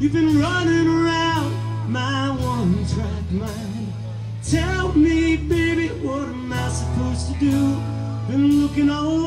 You've been running around my one-track mind. Tell me, baby, what am I supposed to do? Been looking all